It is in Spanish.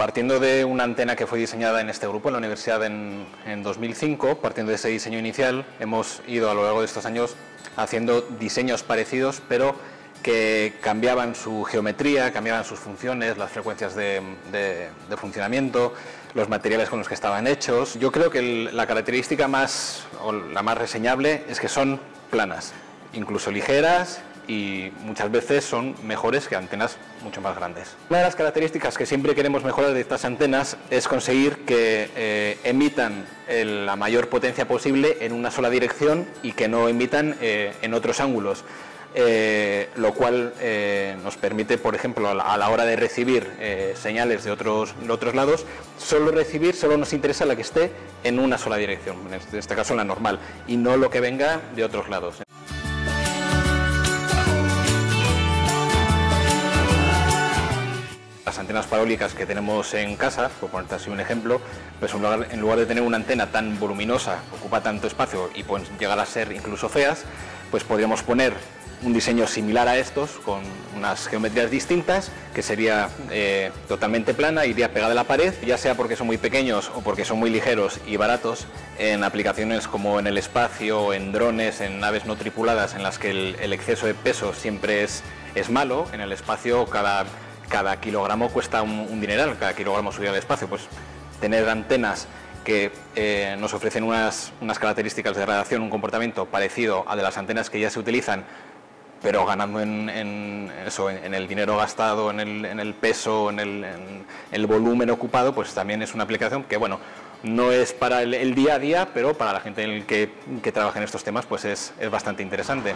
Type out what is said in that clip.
partiendo de una antena que fue diseñada en este grupo, en la universidad en, en 2005, partiendo de ese diseño inicial, hemos ido a lo largo de estos años haciendo diseños parecidos, pero que cambiaban su geometría, cambiaban sus funciones, las frecuencias de, funcionamiento, los materiales con los que estaban hechos. Yo creo que la característica más, o la más reseñable es que son planas, incluso ligeras y muchas veces son mejores que antenas mucho más grandes. Una de las características que siempre queremos mejorar de estas antenas es conseguir que eh, emitan la mayor potencia posible en una sola dirección y que no emitan eh, en otros ángulos. Eh, lo cual nos permite, por ejemplo, a la, hora de recibir señales de otros, de otros lados, solo recibir, solo nos interesa la que esté en una sola dirección, en este, este caso la normal, y no lo que venga de otros lados. Antenas parabólicas que tenemos en casa, por ponerte así un ejemplo, pues en lugar de tener una antena tan voluminosa, ocupa tanto espacio y pueden llegar a ser incluso feas, pues podríamos poner un diseño similar a estos, con unas geometrías distintas, que sería eh, totalmente plana, iría pegada a la pared, ya sea porque son muy pequeños o porque son muy ligeros y baratos, en aplicaciones como en el espacio, en drones, en naves no tripuladas, en las que el, exceso de peso siempre es, es malo, en el espacio cada, cada kilogramo cuesta un, dineral, cada kilogramo subir al espacio, pues tener antenas que eh, nos ofrecen unas, unas características de radiación, un comportamiento parecido al de las antenas que ya se utilizan pero ganando en, en, el dinero gastado, en el, peso, en el, volumen ocupado, pues también es una aplicación que, bueno, no es para el, día a día, pero para la gente que, que trabaja en estos temas, pues es, es bastante interesante.